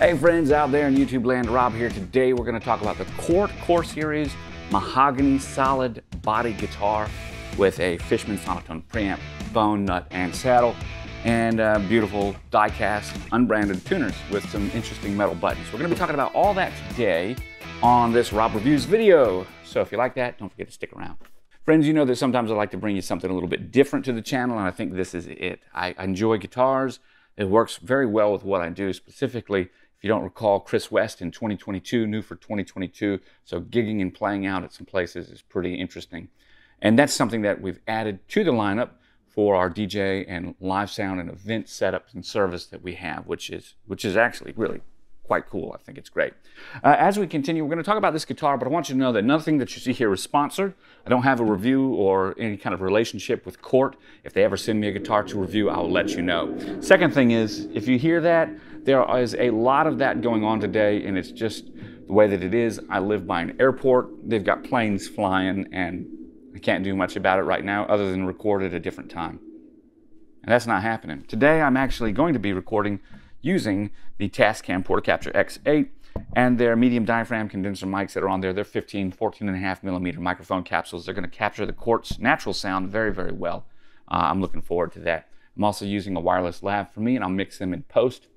Hey friends out there in YouTube land, Rob here. Today we're going to talk about the Cort Core Series mahogany solid body guitar with a Fishman Sonotone preamp, bone, nut, and saddle, and uh, beautiful die-cast unbranded tuners with some interesting metal buttons. We're going to be talking about all that today on this Rob Reviews video. So if you like that, don't forget to stick around. Friends, you know that sometimes I like to bring you something a little bit different to the channel, and I think this is it. I enjoy guitars. It works very well with what I do, specifically if you don't recall, Cris West in 2022, new for 2022. So gigging and playing out at some places is pretty interesting. And that's something that we've added to the lineup for our DJ and live sound and event setups and service that we have, which is which is actually really quite cool. I think it's great. Uh, as we continue, we're going to talk about this guitar, but I want you to know that nothing that you see here is sponsored. I don't have a review or any kind of relationship with Cort. If they ever send me a guitar to review, I'll let you know. Second thing is, if you hear that, there is a lot of that going on today, and it's just the way that it is. I live by an airport. They've got planes flying, and I can't do much about it right now other than record at a different time. And that's not happening. Today, I'm actually going to be recording using the Tascam Portacapture X8 and their medium diaphragm condenser mics that are on there. They're 15, 14 and a half millimeter microphone capsules. They're going to capture the Cort's natural sound very, very well. Uh, I'm looking forward to that. I'm also using a wireless lav for me, and I'll mix them in post.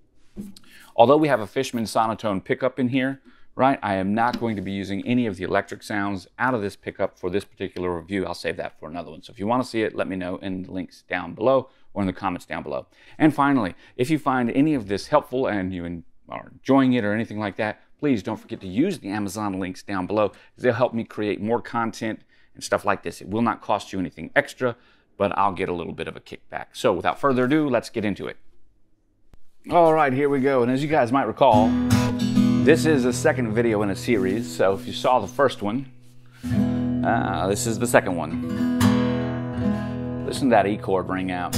Although we have a Fishman Sonotone pickup in here, right, I am not going to be using any of the electric sounds out of this pickup for this particular review. I'll save that for another one. So if you want to see it, let me know in the links down below or in the comments down below. And finally, if you find any of this helpful and you are enjoying it or anything like that, please don't forget to use the Amazon links down below. They'll help me create more content and stuff like this. It will not cost you anything extra, but I'll get a little bit of a kickback. So without further ado, let's get into it. All right, here we go. And as you guys might recall, this is the second video in a series. So if you saw the first one, uh, this is the second one. Listen to that E chord ring out.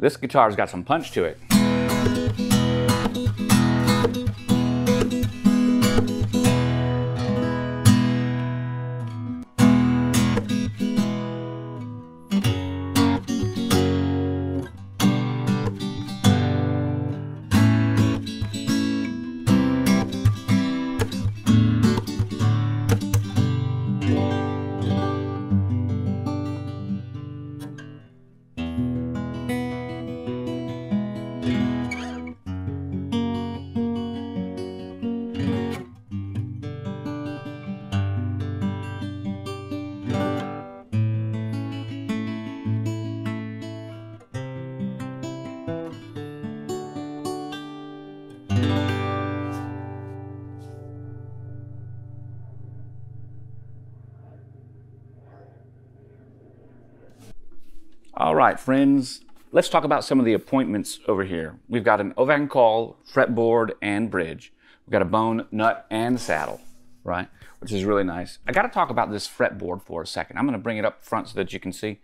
This guitar's got some punch to it. Right, friends, let's talk about some of the appointments over here. We've got an Ovangkol fretboard and bridge. We've got a bone, nut, and saddle, right? Which is really nice. I got to talk about this fretboard for a second. I'm going to bring it up front so that you can see.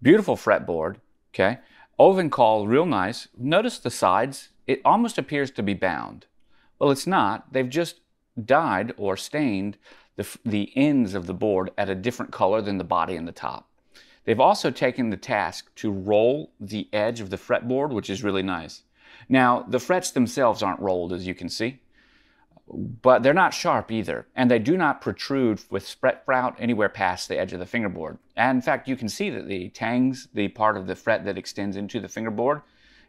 Beautiful fretboard, okay? Ovangkol, real nice. Notice the sides. It almost appears to be bound. Well, it's not. They've just dyed or stained the, the ends of the board at a different color than the body and the top. They've also taken the task to roll the edge of the fretboard, which is really nice. Now, the frets themselves aren't rolled, as you can see, but they're not sharp either, and they do not protrude with fret sprout anywhere past the edge of the fingerboard. And in fact, you can see that the tangs, the part of the fret that extends into the fingerboard,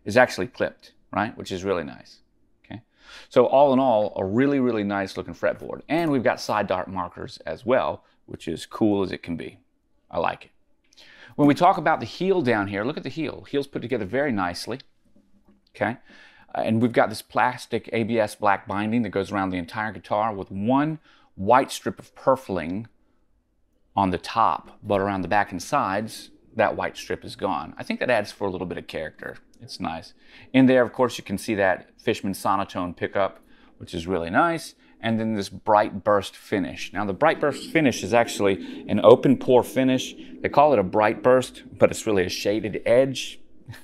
is actually clipped, right, which is really nice. Okay, So all in all, a really, really nice looking fretboard. And we've got side dart markers as well, which is cool as it can be. I like it. When we talk about the heel down here, look at the heel. Heel's put together very nicely. Okay. Uh, and we've got this plastic ABS black binding that goes around the entire guitar with one white strip of purfling on the top, but around the back and sides, that white strip is gone. I think that adds for a little bit of character. It's nice. In there, of course, you can see that Fishman Sonotone pickup, which is really nice and then this bright burst finish. Now the bright burst finish is actually an open pore finish. They call it a bright burst, but it's really a shaded edge.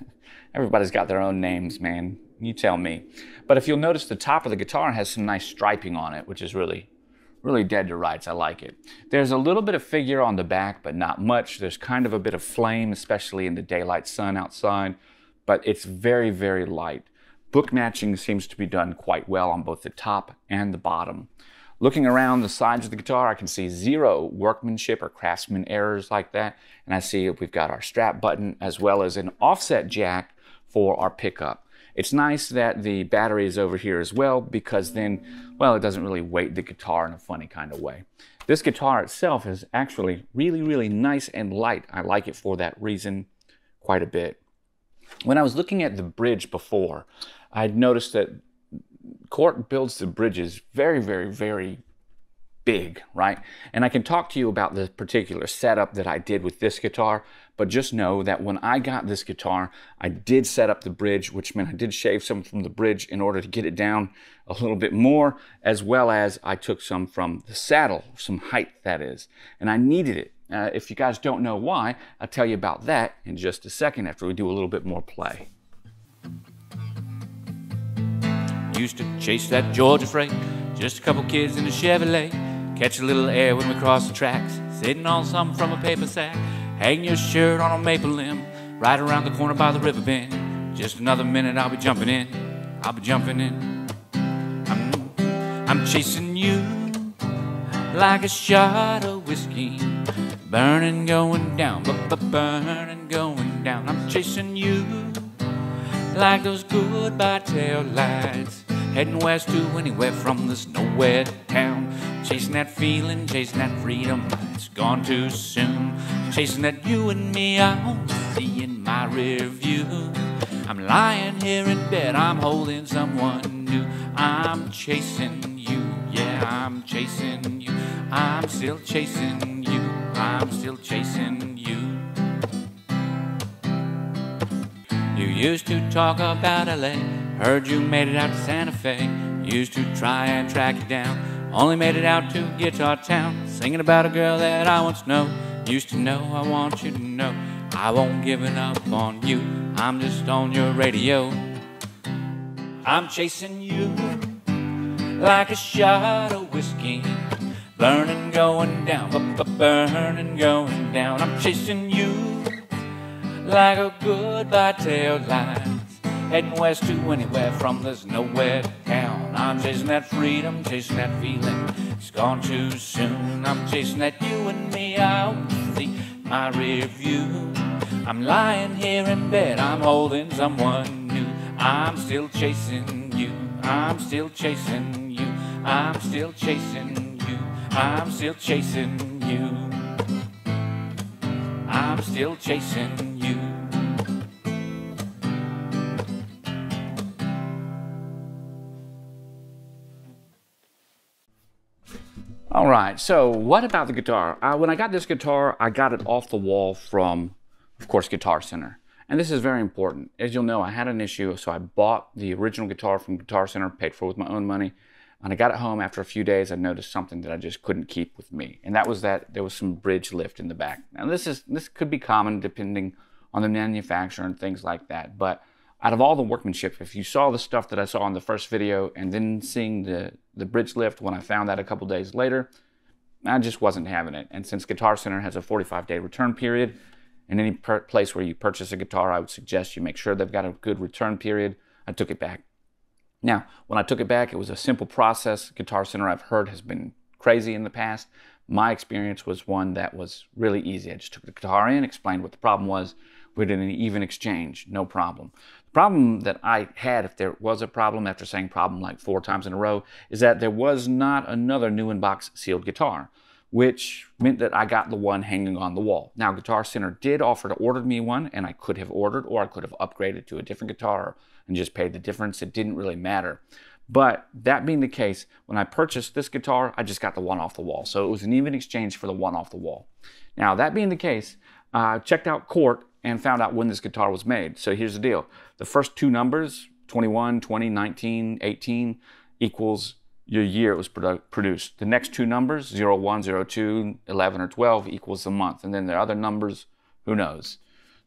Everybody's got their own names, man. You tell me. But if you'll notice the top of the guitar has some nice striping on it, which is really, really dead to rights. I like it. There's a little bit of figure on the back, but not much. There's kind of a bit of flame, especially in the daylight sun outside, but it's very, very light. Book matching seems to be done quite well on both the top and the bottom. Looking around the sides of the guitar, I can see zero workmanship or craftsman errors like that. And I see we've got our strap button as well as an offset jack for our pickup. It's nice that the battery is over here as well because then, well, it doesn't really weight the guitar in a funny kind of way. This guitar itself is actually really, really nice and light. I like it for that reason quite a bit. When I was looking at the bridge before, I'd noticed that Cort builds the bridges very, very, very big, right? And I can talk to you about the particular setup that I did with this guitar, but just know that when I got this guitar, I did set up the bridge, which meant I did shave some from the bridge in order to get it down a little bit more, as well as I took some from the saddle, some height that is, and I needed it. Uh, if you guys don't know why, I'll tell you about that in just a second after we do a little bit more play. Used to chase that Georgia freight, just a couple kids in a Chevrolet. Catch a little air when we cross the tracks, sitting on something from a paper sack. Hang your shirt on a maple limb, right around the corner by the river bend. Just another minute, I'll be jumping in. I'll be jumping in. I'm, I'm chasing you like a shot of whiskey, burning, going down, but burning, going down. I'm chasing you like those goodbye tail lights, heading west to anywhere from this nowhere town. Chasing that feeling, chasing that freedom, it's gone too soon. Chasing that you and me, I won't see in my rear view. I'm lying here in bed, I'm holding someone new. I'm chasing you, yeah, I'm chasing you. I'm still chasing you, I'm still chasing you. You used to talk about LA, heard you made it out to Santa Fe. Used to try and track you down. Only made it out to Guitar Town, singing about a girl that I once know. Used to know, I want you to know, I won't give it up on you. I'm just on your radio. I'm chasing you like a shot of whiskey, burning, going down, burning, going down. I'm chasing you like a goodbye tail light heading west to anywhere from this nowhere town. I'm chasing that freedom, chasing that feeling. It's gone too soon. I'm chasing that you and me out see my rear view. I'm lying here in bed, I'm holding someone new. I'm still chasing you. I'm still chasing you. I'm still chasing you. I'm still chasing you. I'm still chasing you. All right, so what about the guitar? Uh, when I got this guitar, I got it off the wall from, of course, Guitar Center. And this is very important. As you'll know, I had an issue, so I bought the original guitar from Guitar Center, paid for it with my own money. And I got it home after a few days, I noticed something that I just couldn't keep with me. And that was that there was some bridge lift in the back. Now this is this could be common depending on the manufacturer and things like that. But out of all the workmanship, if you saw the stuff that I saw in the first video and then seeing the, the bridge lift when I found that a couple days later, I just wasn't having it. And since Guitar Center has a 45 day return period, in any place where you purchase a guitar, I would suggest you make sure they've got a good return period. I took it back. Now, when I took it back, it was a simple process. Guitar Center, I've heard, has been crazy in the past. My experience was one that was really easy. I just took the guitar in, explained what the problem was. We did an even exchange, no problem The problem that I had, if there was a problem after saying problem like four times in a row, is that there was not another new in-box sealed guitar, which meant that I got the one hanging on the wall. Now, Guitar Center did offer to order me one, and I could have ordered, or I could have upgraded to a different guitar and just paid the difference. It didn't really matter. But that being the case, when I purchased this guitar, I just got the one off the wall. So it was an even exchange for the one off the wall. Now, that being the case, I uh, checked out Cort and found out when this guitar was made. So here's the deal. The first two numbers, 21, 20, 19, 18, equals your year it was produ produced. The next two numbers, 01, 02, 11, or 12, equals the month. And then the other numbers, who knows?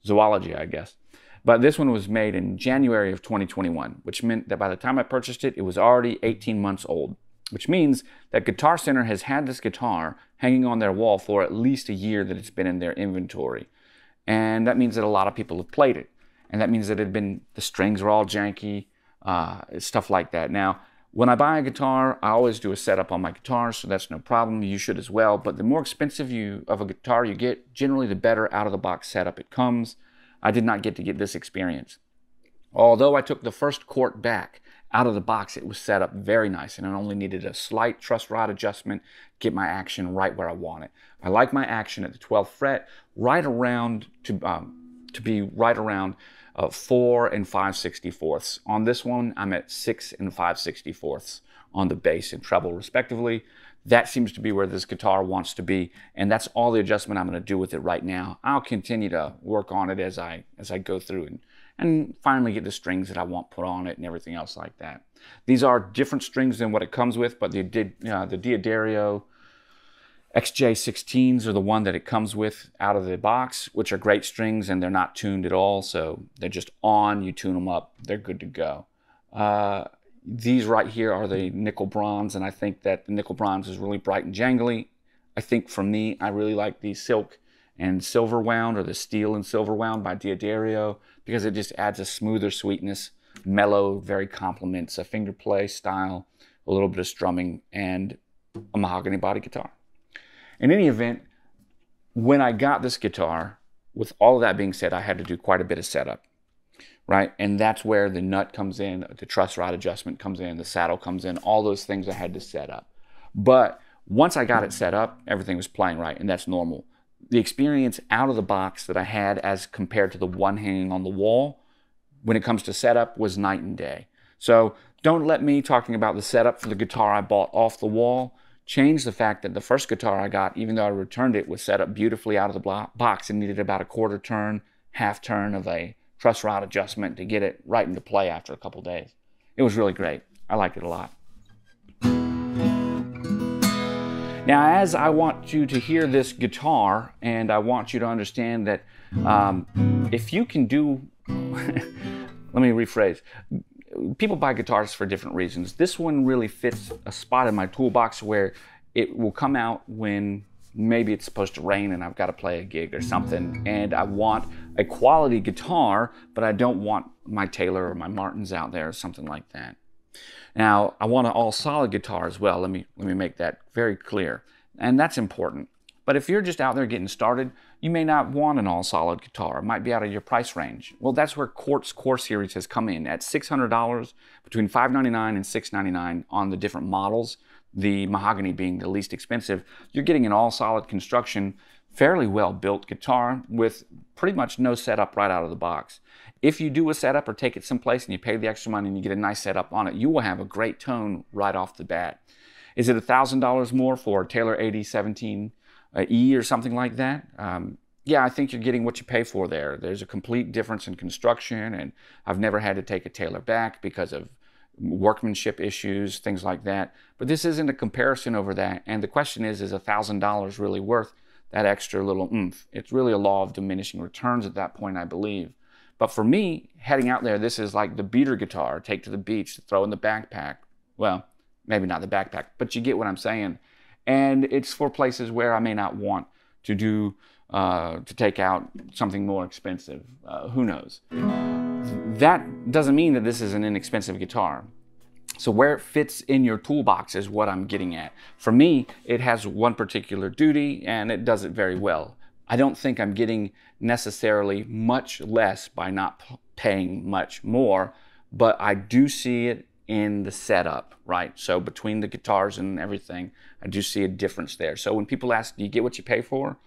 Zoology, I guess. But this one was made in January of 2021, which meant that by the time I purchased it, it was already 18 months old. Which means that Guitar Center has had this guitar hanging on their wall for at least a year that it's been in their inventory. And that means that a lot of people have played it. And that means that it had been, the strings are all janky, uh, stuff like that. Now, when I buy a guitar, I always do a setup on my guitar, so that's no problem. You should as well. But the more expensive you of a guitar you get, generally the better out of the box setup it comes. I did not get to get this experience. Although I took the first Cort back out of the box, it was set up very nice and I only needed a slight truss rod adjustment, get my action right where I want it. I like my action at the 12th fret, right around to, um, to be right around uh, 4 and 5 64ths. On this one, I'm at 6 and 5 64ths on the bass and treble respectively. That seems to be where this guitar wants to be, and that's all the adjustment I'm going to do with it right now. I'll continue to work on it as I as I go through and and finally get the strings that I want put on it and everything else like that. These are different strings than what it comes with, but the uh, the D'Addario XJ16s are the one that it comes with out of the box, which are great strings and they're not tuned at all. So they're just on, you tune them up, they're good to go. Uh, these right here are the nickel bronze, and I think that the nickel bronze is really bright and jangly. I think for me, I really like the silk and silver wound or the steel and silver wound by D'Addario because it just adds a smoother sweetness, mellow, very complements a finger play style, a little bit of strumming, and a mahogany body guitar. In any event, when I got this guitar, with all of that being said, I had to do quite a bit of setup, right? And that's where the nut comes in, the truss rod adjustment comes in, the saddle comes in, all those things I had to set up. But once I got it set up, everything was playing right, and that's normal. The experience out of the box that I had as compared to the one hanging on the wall when it comes to setup was night and day. So don't let me talking about the setup for the guitar I bought off the wall change the fact that the first guitar I got, even though I returned it, was set up beautifully out of the box and needed about a quarter turn, half turn of a truss rod adjustment to get it right into play after a couple days. It was really great. I liked it a lot. Now, as I want you to hear this guitar, and I want you to understand that um, if you can do, let me rephrase, people buy guitars for different reasons. This one really fits a spot in my toolbox where it will come out when maybe it's supposed to rain and I've got to play a gig or something and I want a quality guitar, but I don't want my Taylor or my Martins out there or something like that. Now, I want an all solid guitar as well. Let me let me make that very clear. And that's important. But if you're just out there getting started, you may not want an all solid guitar. It might be out of your price range. Well, that's where Cort's Core Series has come in at $600 between 599 and 699 on the different models, the mahogany being the least expensive. You're getting an all solid construction, fairly well built guitar with pretty much no setup right out of the box. If you do a setup or take it someplace and you pay the extra money and you get a nice setup on it, you will have a great tone right off the bat. Is it $1,000 more for a Taylor AD17 uh, E or something like that, um, yeah, I think you're getting what you pay for there. There's a complete difference in construction, and I've never had to take a Taylor back because of workmanship issues, things like that. But this isn't a comparison over that. And the question is, is $1,000 really worth that extra little oomph? It's really a law of diminishing returns at that point, I believe. But for me, heading out there, this is like the beater guitar, take to the beach, throw in the backpack. Well, maybe not the backpack, but you get what I'm saying and it's for places where I may not want to do uh, to take out something more expensive. Uh, who knows? That doesn't mean that this is an inexpensive guitar. So where it fits in your toolbox is what I'm getting at. For me, it has one particular duty and it does it very well. I don't think I'm getting necessarily much less by not paying much more, but I do see it in the setup, right? So between the guitars and everything, I do see a difference there. So when people ask, do you get what you pay for?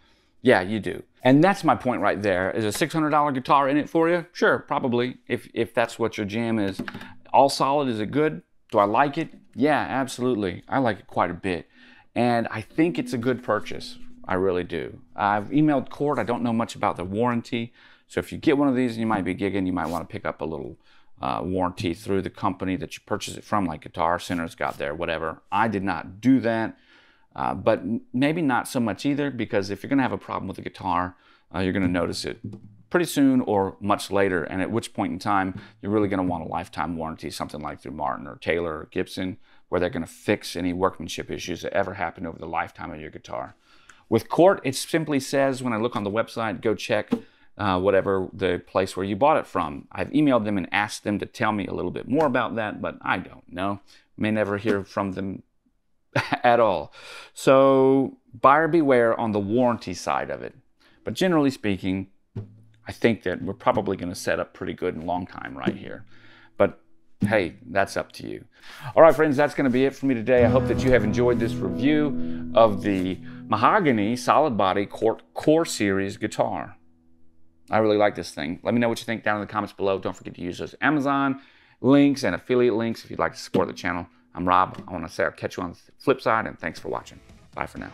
Yeah, you do. And that's my point right there. Is a $600 guitar in it for you? Sure, probably, if, if that's what your jam is. All solid, is it good? Do I like it? Yeah, absolutely. I like it quite a bit. And I think it's a good purchase. I really do. I've emailed Cort. I don't know much about the warranty. So if you get one of these and you might be gigging, you might want to pick up a little uh, warranty through the company that you purchase it from, like Guitar Center's got there, whatever. I did not do that, uh, but maybe not so much either because if you're going to have a problem with the guitar, uh, you're going to notice it pretty soon or much later, and at which point in time you're really going to want a lifetime warranty, something like through Martin or Taylor or Gibson, where they're going to fix any workmanship issues that ever happened over the lifetime of your guitar. With Cort, it simply says when I look on the website, go check uh, whatever the place where you bought it from. I've emailed them and asked them to tell me a little bit more about that, but I don't know. May never hear from them at all. So buyer beware on the warranty side of it. But generally speaking, I think that we're probably going to set up pretty good and long time right here. But hey, that's up to you. All right, friends, that's going to be it for me today. I hope that you have enjoyed this review of the Mahogany Solid Body Core, Core Series guitar. I really like this thing. Let me know what you think down in the comments below. Don't forget to use those Amazon links and affiliate links if you'd like to support the channel. I'm Rob. I want to say I'll catch you on the flip side, and thanks for watching. Bye for now.